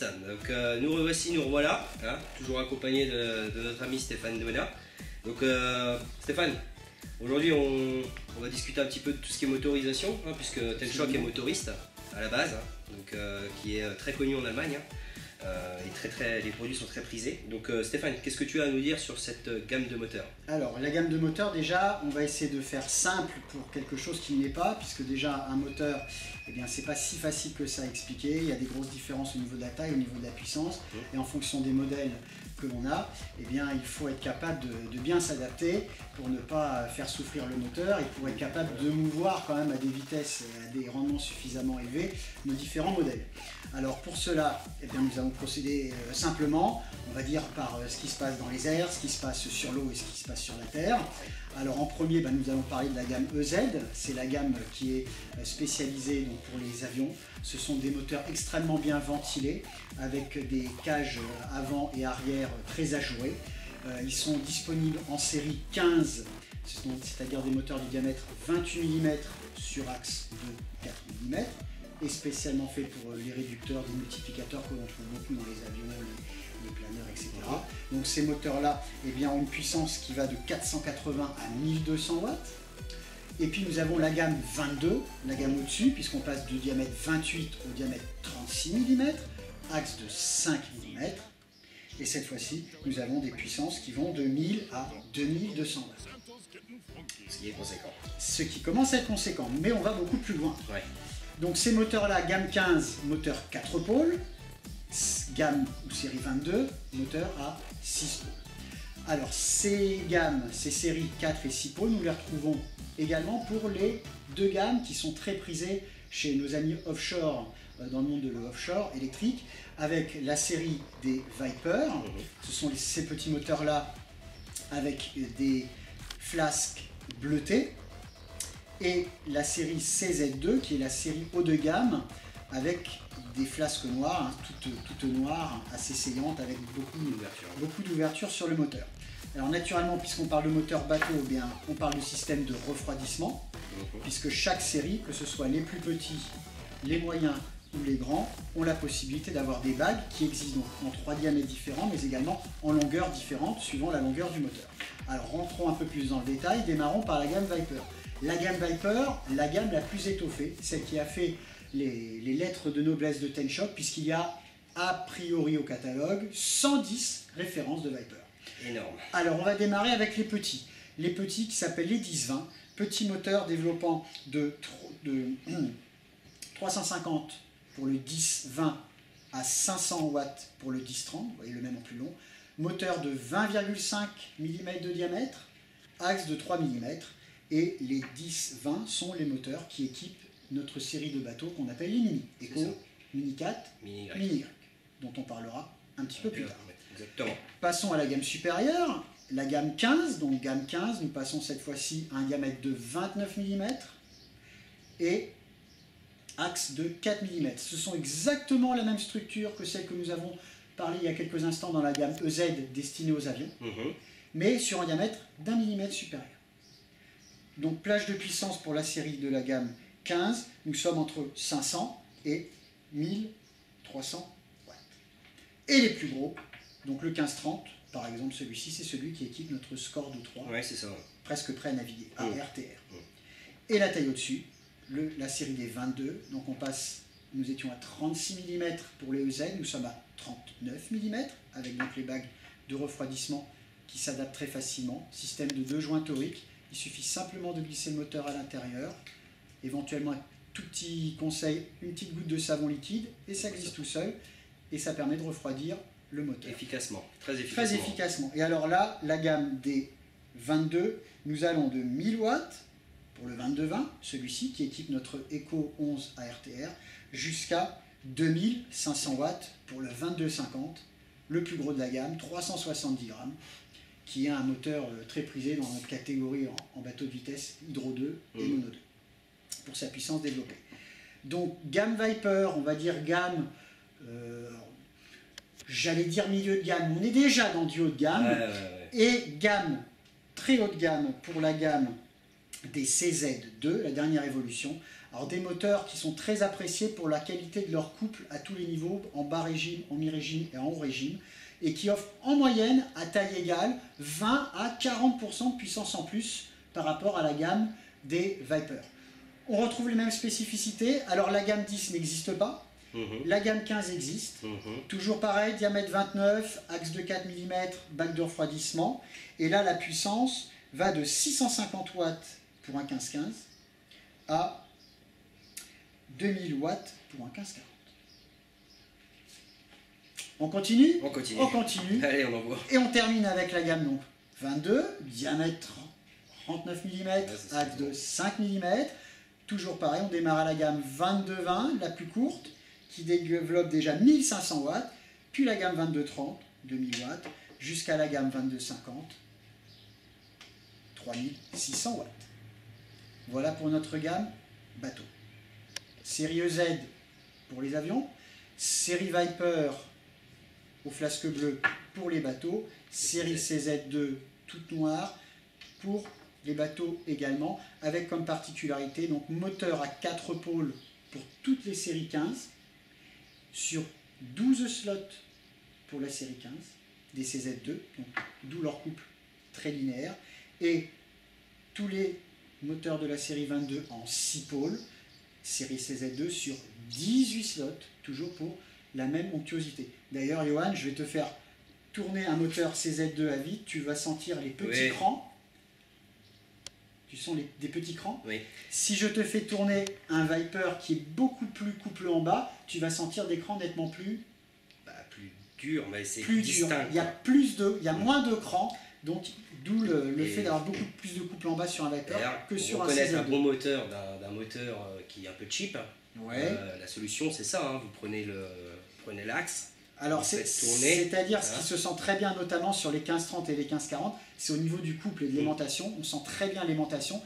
Donc euh, nous revoici, nous revoilà, hein, toujours accompagné de, notre ami Stéphane Dona. Donc euh, Stéphane, aujourd'hui on, va discuter un petit peu de tout ce qui est motorisation, hein, puisque Tenchock est motoriste à la base, hein, donc, qui est très connu en Allemagne. Euh, et très, très, les produits sont très prisés. Donc euh, Stéphane, qu'est-ce que tu as à nous dire sur cette euh, gamme de moteurs? Alors la gamme de moteurs déjà, on va essayer de faire simple pour quelque chose qui n'est pas, puisque déjà un moteur, eh bien c'est pas si facile que ça à expliquer. Il y a des grosses différences au niveau de la taille, au niveau de la puissance, mmh. et en fonction des modèles que l'on a, eh bien il faut être capable de, bien s'adapter pour ne pas faire souffrir le moteur et pour être capable de mouvoir quand même à des vitesses à des rendements suffisamment élevés nos différents modèles. Alors pour cela, eh nous allons procéder euh, simplement, on va dire par euh, ce qui se passe dans les airs, ce qui se passe sur l'eau et ce qui se passe sur la terre. Alors en premier, ben, nous allons parler de la gamme EZ, c'est la gamme qui est euh, spécialisée pour les avions. Ce sont des moteurs extrêmement bien ventilés, avec des cages avant et arrière très ajourées. Ils sont disponibles en série 15, c'est-à-dire des moteurs de diamètre 28 mm sur axe de 4 mm est spécialement fait pour euh, les réducteurs, des multiplicateurs que l'on trouve beaucoup dans les avions, les, planeurs, etc. Donc ces moteurs-là eh bien, ont une puissance qui va de 480 à 1200 watts. Et puis nous avons la gamme 22, la gamme au-dessus, puisqu'on passe du diamètre 28 au diamètre 36 mm, axe de 5 mm. Et cette fois-ci, nous avons des puissances qui vont de 1000 à 2200 watts. Ce qui est conséquent. Ce qui commence à être conséquent, mais on va beaucoup plus loin. Donc ces moteurs-là, gamme 15, moteur 4 pôles, gamme ou série 22, moteur à 6 pôles. Alors ces gammes, ces séries 4 et 6 pôles, nous les retrouvons également pour les deux gammes qui sont très prisées chez nos amis offshore euh, dans le monde de l'offshore électrique, avec la série des Viper. Mhm. Ce sont ces petits moteurs-là avec des flasques bleutées et la série CZ2 qui est la série haut de gamme avec des flasques noires, hein, toutes, noires, assez saillantes avec beaucoup d'ouverture sur le moteur. Alors naturellement, puisqu'on parle de moteur bateau, eh bien, on parle de système de refroidissement, puisque chaque série, que ce soit les plus petits, les moyens ou les grands, ont la possibilité d'avoir des bagues qui existent en trois diamètres différents, mais également en longueurs différentes suivant la longueur du moteur. Alors rentrons un peu plus dans le détail, démarrons par la gamme Viper. La gamme Viper, la gamme la plus étoffée, celle qui a fait les, lettres de noblesse de Tenshop, puisqu'il y a a priori au catalogue 110 références de Viper. Énorme. Alors on va démarrer avec les petits. Les petits qui s'appellent les 10-20, petits moteurs développant de, 350 pour le 10-20 à 500 watts pour le 10-30, vous voyez le même en plus long, moteur de 20,5 mm de diamètre, axe de 3 mm, et les 10-20 sont les moteurs qui équipent notre série de bateaux qu'on appelle les Mini. Eco, Mini 4, Mini Y. dont on parlera un petit peu plus tard. Exactement. Passons à la gamme supérieure, la gamme 15. Donc gamme 15, nous passons cette fois-ci à un diamètre de 29 mm et axe de 4 mm. Ce sont exactement la même structure que celle que nous avons parlé il y a quelques instants dans la gamme EZ destinée aux avions, mhm. mais sur un diamètre d'un millimètre supérieur. Donc plage de puissance pour la série de la gamme 15, nous sommes entre 500 et 1300 watts. Et les plus gros, donc le 1530, par exemple celui-ci, c'est celui qui équipe notre score de 3, ouais, c'est ça. presque prêt à naviguer, à RTR. Et la taille au-dessus, la série des 22, donc on passe, nous étions à 36 mm pour les EZ, nous sommes à 39 mm, avec donc les bagues de refroidissement qui s'adaptent très facilement, système de deux joints toriques, il suffit simplement de glisser le moteur à l'intérieur, éventuellement un tout petit conseil, une petite goutte de savon liquide, et ça glisse tout seul, et ça permet de refroidir le moteur. Efficacement, très efficacement. Très efficacement. Et alors là, la gamme des 22, nous allons de 1000 watts pour le 2220, celui-ci qui équipe notre Eco 11 ARTR, jusqu'à 2500 watts pour le 2250, le plus gros de la gamme, 370 grammes qui est un moteur euh, très prisé dans notre catégorie en, bateau de vitesse Hydro 2 et mmh. Mono 2, pour sa puissance développée. Donc gamme Viper, on va dire gamme, euh, j'allais dire milieu de gamme, on est déjà dans du haut de gamme, et gamme très haut de gamme pour la gamme des CZ2, la dernière évolution. Alors des moteurs qui sont très appréciés pour la qualité de leur couple à tous les niveaux, en bas régime, en mi-régime et en haut régime, et qui offrent en moyenne, à taille égale, 20 à 40% de puissance en plus par rapport à la gamme des Viper. On retrouve les mêmes spécificités, alors la gamme 10 n'existe pas, Mhm. la gamme 15 existe, Mhm. Toujours pareil, diamètre 29, axe de 4 mm, bac de refroidissement. Et là, la puissance va de 650 watts pour un 15-15 à 2000 watts pour un 15-40. On continue On continue. On continue. Allez, on envoie. Et on termine avec la gamme donc 22, diamètre 39 mm, axe de 5 mm. Toujours pareil, on démarre à la gamme 22-20, la plus courte, qui développe déjà 1500 watts, puis la gamme 22-30, 2000 watts, jusqu'à la gamme 22-50, 3600 watts. Voilà pour notre gamme bateau. Série EZ pour les avions, série Viper au flasque bleu pour les bateaux, série CZ2 toute noire pour les bateaux également, avec comme particularité donc moteur à 4 pôles pour toutes les séries 15, sur 12 slots pour la série 15, des CZ2, donc d'où leur couple très linéaire, et tous les moteurs de la série 22 en 6 pôles, série CZ2 sur 18 slots, toujours pour la même onctuosité. D'ailleurs, Johan, je vais te faire tourner un moteur CZ2 à vide, tu vas sentir les petits Oui. crans. Tu sens les- des petits crans Oui. Si je te fais tourner un Viper qui est beaucoup plus couplé en bas, tu vas sentir des crans nettement plus, Bah, plus dur, mais c'est plus distinct. Il y a plus de, il y a Mm. moins de crans, donc d'où le, fait d'avoir beaucoup plus de couple en bas sur un Viper que sur un reconnaître un CZ2. bon moteur d'un moteur euh, qui est un peu cheap, Ouais. euh, la solution c'est ça, hein, vous prenez le prenez l'axe, Alors, c'est-à-dire ce hein. qui se sent très bien, notamment sur les 15-30 et les 15-40, c'est au niveau du couple et de Mm. l'aimantation. On sent très bien l'aimantation.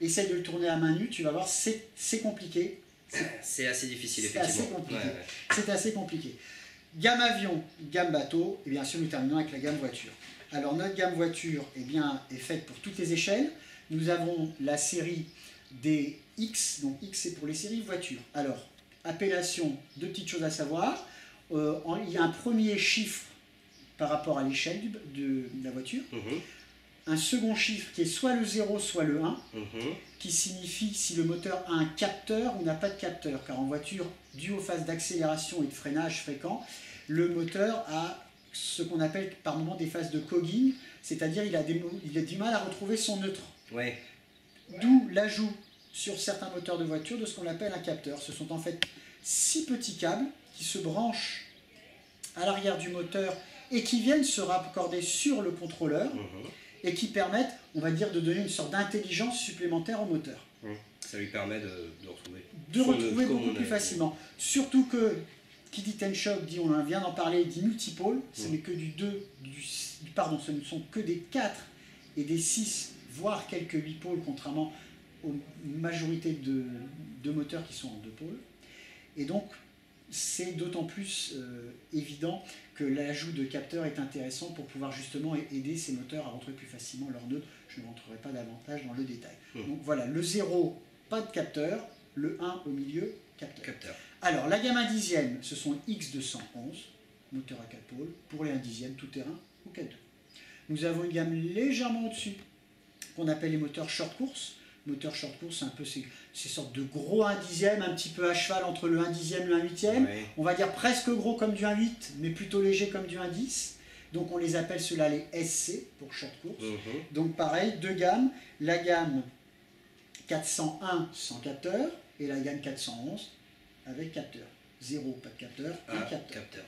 Essaye de le tourner à main nue, tu vas voir, c'est compliqué. c'est assez difficile C'est effectivement. assez compliqué. Ouais, ouais. C'est assez compliqué. Gamme avion, gamme bateau, et bien sûr nous terminons avec la gamme voiture. Alors notre gamme voiture eh bien, est faite pour toutes les échelles. Nous avons la série des X, donc X c'est pour les séries voitures. Alors, appellation, deux petites choses à savoir. Euh, en- il y a un premier chiffre par rapport à l'échelle de, la voiture. Mhm, Un second chiffre qui est soit le 0, soit le 1 mhm. qui signifie si le moteur a un capteur ou n'a pas de capteur. Car en voiture, dû aux phases d'accélération et de freinage fréquents, le moteur a ce qu'on appelle par moment des phases de cogging, c'est-à-dire il, a des il a du mal à retrouver son neutre. Ouais, D'où l'ajout sur certains moteurs de voiture de ce qu'on appelle un capteur. Ce sont en fait six petits câbles qui se branchent à l'arrière du moteur et qui viennent se raccorder sur le contrôleur mhm. et qui permettent, on va dire, de donner une sorte d'intelligence supplémentaire au moteur. ça lui permet de, de retrouver. de retrouver beaucoup plus a- facilement. Surtout que qui dit ten shock dit, on en vient d'en parler, dit multipôle, ce Mm. n'est que du 2, du, du- pardon, ce ne sont que des 4 et des 6, voire quelques 8 pôles, contrairement aux majorités de, de moteurs qui sont en 2 pôles. Et donc, c'est d'autant plus euh, évident que l'ajout de capteurs est intéressant pour pouvoir justement aider ces moteurs à retrouver plus facilement leur nœud. Je ne rentrerai pas davantage dans le détail. Mm. Donc voilà, le 0, pas de capteur, le 1 au milieu, capteur. Capteur. Alors, la gamme 1 dixième, ce sont X211, moteur à 4 pôles, pour les 1 dixième, tout terrain ou 4 Nous avons une gamme légèrement au-dessus, qu'on appelle les moteurs short course. Moteur short course, c'est un peu ces, ces sortes de gros 1 dixième, un petit peu à cheval entre le 1 dixième et le 1 huitième. Ouais. On va dire presque gros comme du 1.8, mais plutôt léger comme du 1.10. Donc on les appelle ceux-là les SC pour short course. Mhm. Donc pareil, deux gammes. La gamme 401 sans capteur et la gamme 411 avec capteur. Zéro, pas de capteur, un Ah, capteur. capteur.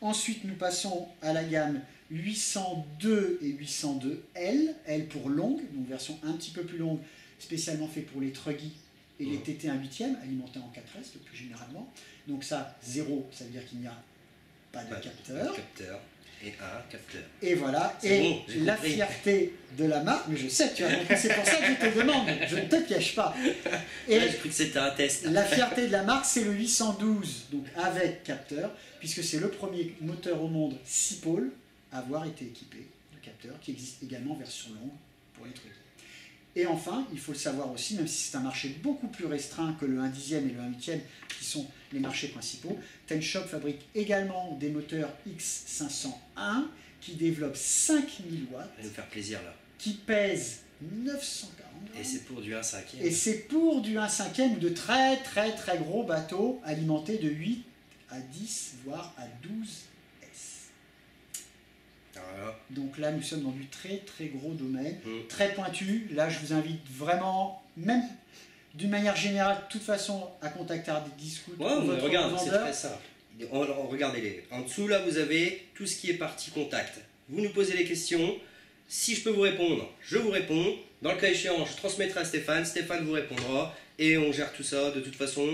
Ensuite, nous passons à la gamme 802 et 802L, L pour longue, donc version un petit peu plus longue, spécialement fait pour les truggy et les Mhm. TT 1 8 alimentés en 4S le plus généralement. Donc ça, 0, ça veut dire qu'il n'y a pas de Pas de- capteur. Capteur et un capteur. Et voilà, et la compris. fierté de la marque, mais je sais que tu as c'est pour ça que je te demande, je ne te piège pas. Et Ouais, que c'était un test. la fierté de la marque, c'est le 812, donc avec capteur, puisque c'est le premier moteur au monde 6 pôles à avoir été équipé de capteur, qui existe également en version longue pour les trucs. Et enfin, il faut le savoir aussi, même si c'est un marché beaucoup plus restreint que le 1 dixième et le 1 huitième, qui sont les marchés principaux, Tenshop fabrique également des moteurs X501 qui développent 5000 watts. Ça va nous faire plaisir là. Qui pèsent 940 Et c'est pour du 1 cinquième. Et c'est pour du 1 cinquième ou de très très très gros bateaux alimentés de 8 à 10, voire à 12 S. Voilà. Donc là, nous sommes dans du très très gros domaine, Mm. très pointu. Là, je vous invite vraiment, même d'une manière générale, de toute façon, à contacter des discours. Ouais, mais regarde, c'est très simple. On- on- Regardez-les. En dessous, là, vous avez tout ce qui est partie contact. Vous nous posez les questions. Si je peux vous répondre, je vous réponds. Dans le cas échéant, je transmettrai à Stéphane. Stéphane vous répondra. Et on gère tout ça. De toute façon,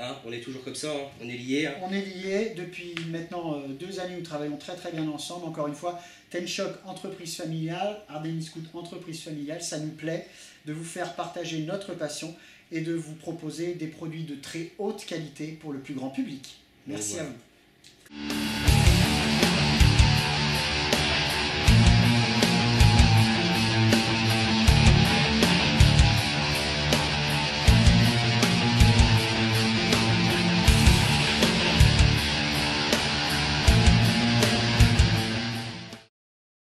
hein, on est toujours comme ça. hein. On est liés. hein. On est liés depuis maintenant euh, deux années, nous travaillons très très bien ensemble. Encore une fois, Tenchoc, entreprise familiale, Ardenis Scoot, entreprise familiale, ça nous plaît de vous faire partager notre passion et de vous proposer des produits de très haute qualité pour le plus grand public. Merci à vous.